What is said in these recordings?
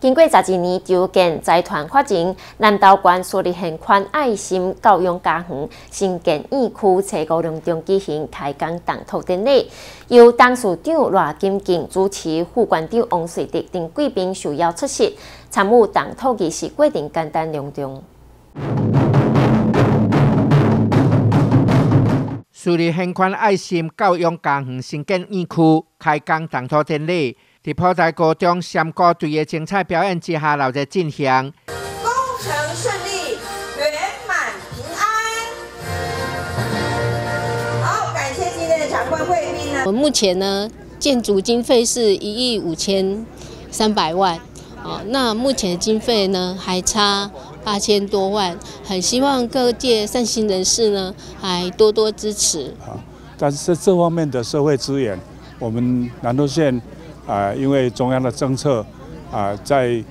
经过十二年筹建财团发展，南投县树立现款爱心教育家园新建院区车高隆中举行开工动土典礼，由董事长赖金敬主持，副馆长王瑞德等贵宾受邀出席。参与动土仪式过程简单隆重。树立现款爱心教育家园新建院区开工动土典礼。在普台高中闪歌队的精彩表演之下，留在进行。工程顺利，圆满平安。好，感谢今天的长官贵宾呢。我目前呢，建筑经费是一亿五千三百万。哦，那目前的经费呢，还差八千多万。很希望各界善心人士呢，还多多支持。啊，但是这方面的社会资源，我们南投县。啊，因为中央的政策啊，在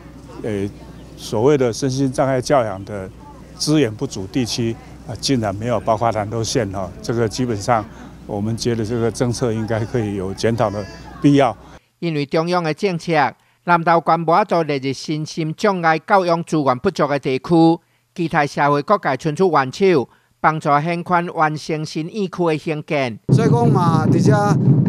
呃所谓的身心障碍教养的资源不足地区啊，竟然没有包括南投县哈，这个基本上我们觉得这个政策应该可以有检讨的必要。因为中央的政策，南投县无多列入身心障碍教养资源不足的地区，期待社会各界伸出援手，帮助县款完成新义区的兴建。所以讲嘛，而且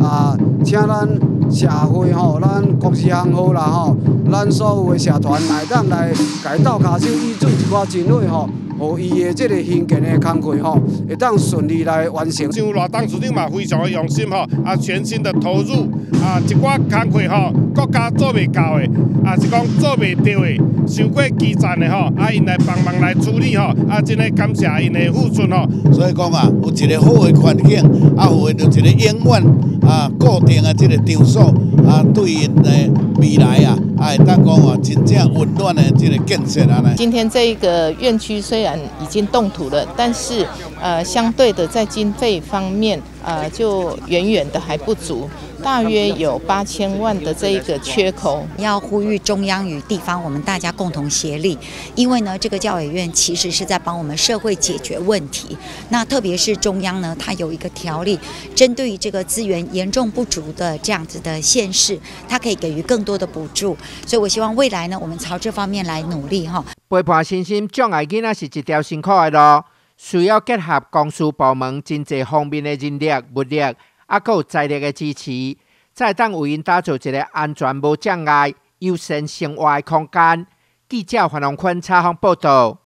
啊，请咱。社会吼，咱公司行好啦吼，咱所有的社团来咱来改斗卡手预准一寡经费吼，互伊的即个兴建的工作吼，会当顺利来完成。像罗当处长嘛，非常的用心吼，啊，全新的投入啊，一寡工作吼，国家做未到的，啊，是讲做未到的，上过基站的吼，啊，因来帮忙来处理吼，啊，真的感谢因的付出吼。所以讲啊，有一个好的环境，啊，有一个永远。啊，固定的这个场所啊，对因的未来啊，哎，当讲啊，真正温暖的这个建设啊。今天这一个院区虽然已经动土了，但是呃，相对的在经费方面，呃，就远远的还不足。大约有八千万的这一个缺口，要呼吁中央与地方，我们大家共同协力，因为呢，这个教委院其实是在帮我们社会解决问题。那特别是中央呢，它有一个条例，针对于这个资源严重不足的这样子的县市，它可以给予更多的补助。所以我希望未来呢，我们朝这方面来努力哈。陪伴身心障碍囡仔是一条辛苦的路，需要结合公司部门真济方面的人力物力。啊，有财力的支持，再当为因打造一个安全无障碍、优先生活的空间。记者黄龙坤采访报道。